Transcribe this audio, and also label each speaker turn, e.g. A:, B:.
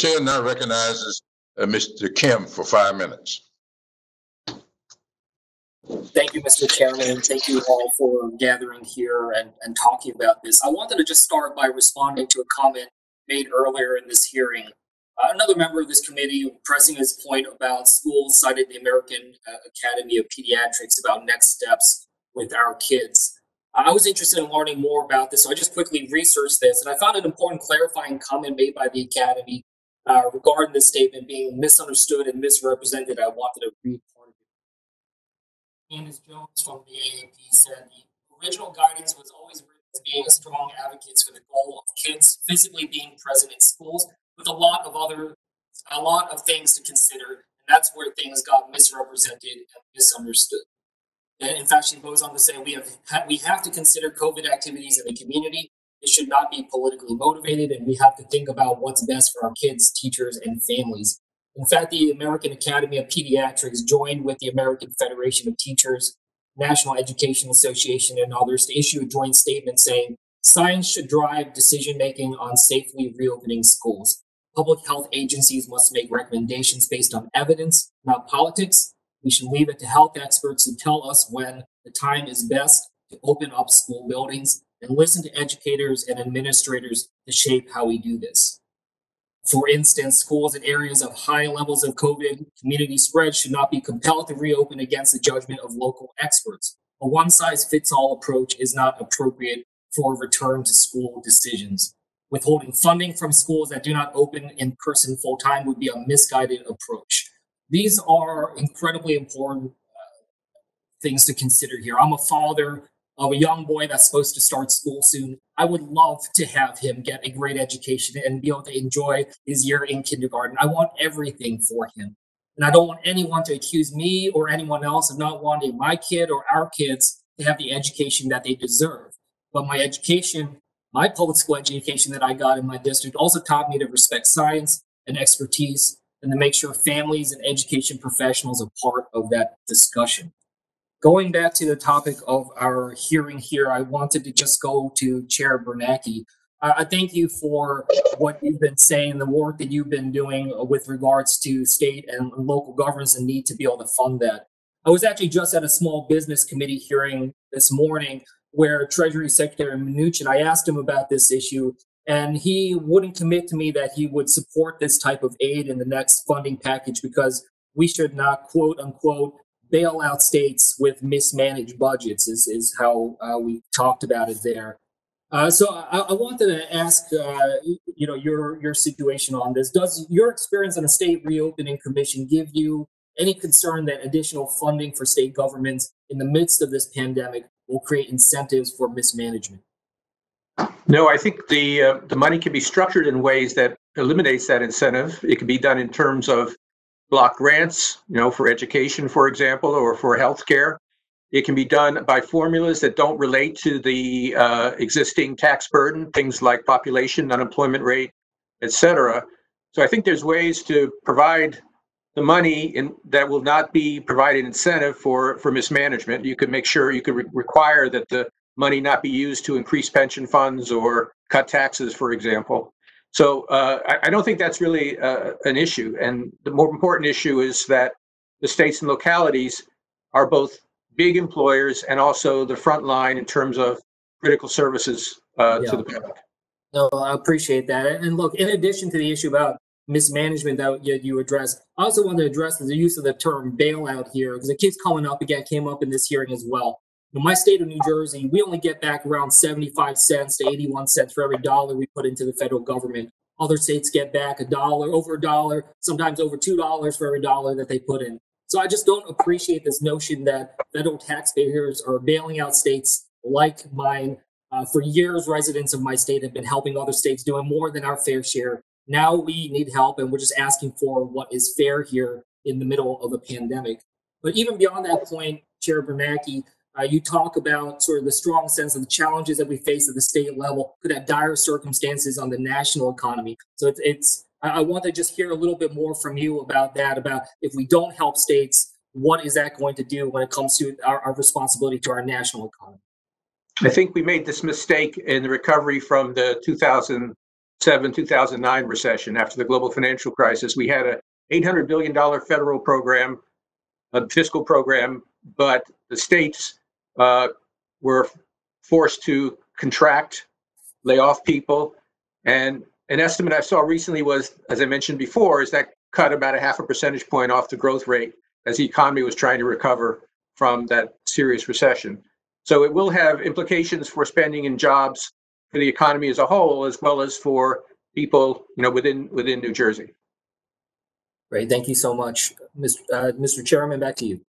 A: chair now recognizes uh, Mr. Kim for five minutes.
B: Thank you, Mr. Chairman. And thank you all for gathering here and, and talking about this. I wanted to just start by responding to a comment made earlier in this hearing. Uh, another member of this committee pressing his point about schools cited the American uh, Academy of Pediatrics about next steps with our kids. I was interested in learning more about this, so I just quickly researched this, and I found an important clarifying comment made by the Academy uh, regarding this statement being misunderstood and misrepresented. I wanted to read part of it. Candace Jones from the AAP said the original guidance was always written as being a strong advocates for the goal of kids physically being present in schools, with a lot of other, a lot of things to consider, and that's where things got misrepresented and misunderstood. And in fact, she goes on to say we have we have to consider COVID activities in the community. Should not be politically motivated, and we have to think about what's best for our kids, teachers, and families. In fact, the American Academy of Pediatrics joined with the American Federation of Teachers, National Education Association, and others to issue a joint statement saying science should drive decision making on safely reopening schools. Public health agencies must make recommendations based on evidence, not politics, we should leave it to health experts to tell us when the time is best to open up school buildings and listen to educators and administrators to shape how we do this. For instance, schools in areas of high levels of COVID community spread should not be compelled to reopen against the judgment of local experts. A one size fits all approach is not appropriate for return to school decisions. Withholding funding from schools that do not open in person full time would be a misguided approach. These are incredibly important uh, things to consider here. I'm a father of a young boy that's supposed to start school soon. I would love to have him get a great education and be able to enjoy his year in kindergarten. I want everything for him. And I don't want anyone to accuse me or anyone else of not wanting my kid or our kids to have the education that they deserve. But my education, my public school education that I got in my district also taught me to respect science and expertise and to make sure families and education professionals are part of that discussion. Going back to the topic of our hearing here, I wanted to just go to Chair Bernanke. I thank you for what you've been saying, the work that you've been doing with regards to state and local governments and need to be able to fund that. I was actually just at a small business committee hearing this morning where Treasury Secretary Mnuchin, I asked him about this issue, and he wouldn't commit to me that he would support this type of aid in the next funding package because we should not quote unquote bail out states with mismanaged budgets is, is how uh, we talked about it there. Uh, so I, I, wanted to ask uh, you know your your situation on this. Does your experience on a state reopening commission give you any concern that additional funding for state governments in the midst of this pandemic will create incentives for mismanagement?
C: No, I think the uh, the money can be structured in ways that eliminates that incentive. It can be done in terms of block grants, you know, for education, for example, or for healthcare. It can be done by formulas that don't relate to the uh, existing tax burden, things like population, unemployment rate, et cetera. So I think there's ways to provide the money in, that will not be provided incentive for for mismanagement. You could make sure you could re- require that the money not be used to increase pension funds or cut taxes, for example. So uh, I, I, don't think that's really uh, an issue. And the more important issue is that the states and localities are both big employers and also the front line in terms of critical services uh, yeah. to the public.
B: No, I appreciate that. And look, in addition to the issue about mismanagement that you addressed, I also want to address the use of the term bailout here because it keeps coming up again, came up in this hearing as well. In my state of New Jersey, we only get back around 75 cents to 81 cents for every dollar we put into the federal government. Other states get back a dollar, over a dollar, sometimes over two dollars for every dollar that they put in. So I just don't appreciate this notion that federal taxpayers are bailing out states like mine. Uh, for years, residents of my state have been helping other states doing more than our fair share. Now we need help, and we're just asking for what is fair here in the middle of a pandemic. But even beyond that point, Chair Bernanke, uh, you talk about sort of the strong sense of the challenges that we face at the state level could have dire circumstances on the national economy. So it's, it's I, want to just hear a little bit more from you about that, about if we don't help states, what is that going to do when it comes to our, our responsibility to our national economy?
C: I think we made this mistake in the recovery from the 2007 2009 recession after the global financial crisis. We had a $800 billion federal program, a fiscal program, but the states uh, were forced to contract, lay off people. And an estimate I saw recently was, as I mentioned before, is that cut about a half a percentage point off the growth rate as the economy was trying to recover from that serious recession. So it will have implications for spending and jobs for the economy as a whole, as well as for people, you know, within within New Jersey.
B: Great, thank you so much. Mr. Uh, Mr. Chairman, back to you.